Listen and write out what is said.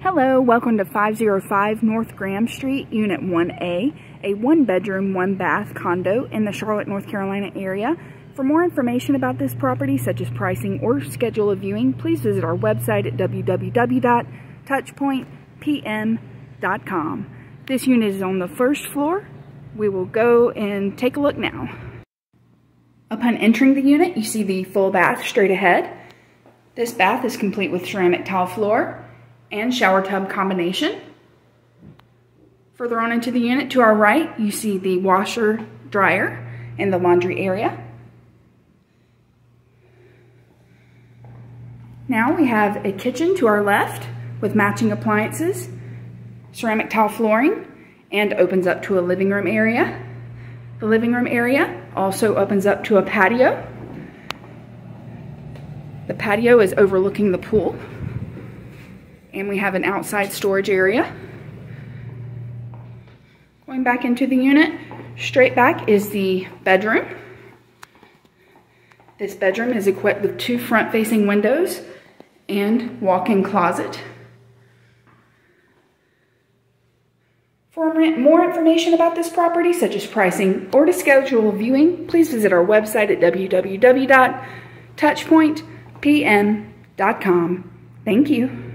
Hello, welcome to 505 North Graham Street, Unit 1A, a one bedroom, one bath condo in the Charlotte, North Carolina area. For more information about this property, such as pricing or schedule of viewing, please visit our website at www.touchpointpm.com. This unit is on the first floor. We will go and take a look now. Upon entering the unit, you see the full bath straight ahead. This bath is complete with ceramic tile floor, and shower tub combination. Further on into the unit to our right, you see the washer dryer and the laundry area. Now we have a kitchen to our left with matching appliances, ceramic tile flooring, and opens up to a living room area. The living room area also opens up to a patio. The patio is overlooking the pool. And we have an outside storage area. Going back into the unit, straight back is the bedroom. This bedroom is equipped with two front-facing windows and walk-in closet. For more information about this property, such as pricing or to schedule viewing, please visit our website at www.touchpointpm.com. Thank you.